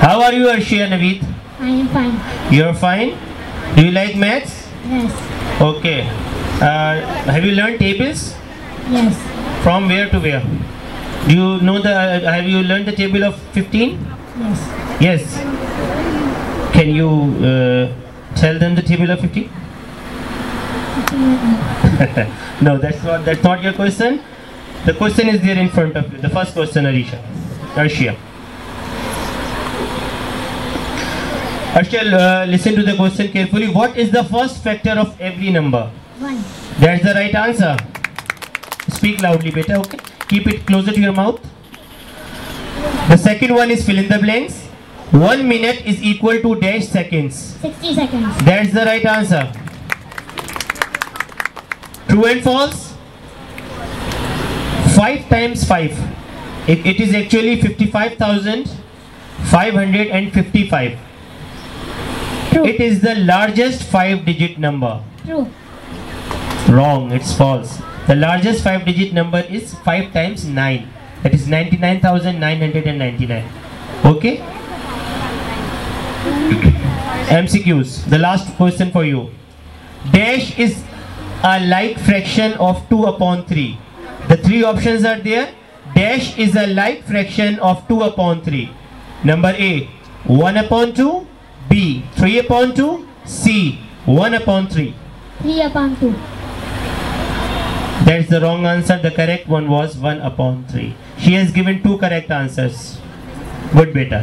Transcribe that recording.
How are you, Arshya Naveed? I am fine. You're fine? Do you like maths? Yes. Okay. Uh, have you learned tables? Yes. From where to where? Do you know the? Uh, have you learned the table of 15? Yes. Yes. Can you uh, tell them the table of 15? no, that's not. That's not your question. The question is there in front of you. The first question, Arisha. Arshya. Arshya, uh, listen to the question carefully. What is the first factor of every number? One. That's the right answer. Speak loudly, better. Okay. Keep it closer to your mouth. The second one is fill in the blanks. One minute is equal to dash seconds. 60 seconds. That's the right answer. True and false? 5 times 5. It, it is actually 55,555. True. It is the largest 5 digit number. True. Wrong, it's false. The largest 5 digit number is 5 times 9. That is 99,999. Okay? MCQs. The last question for you. Dash is a like fraction of 2 upon 3. The three options are there. Dash is a like fraction of 2 upon 3. Number A, 1 upon 2. B, 3 upon 2. C, 1 upon 3. 3 upon 2. That's the wrong answer. The correct one was 1 upon 3. She has given two correct answers. Good beta.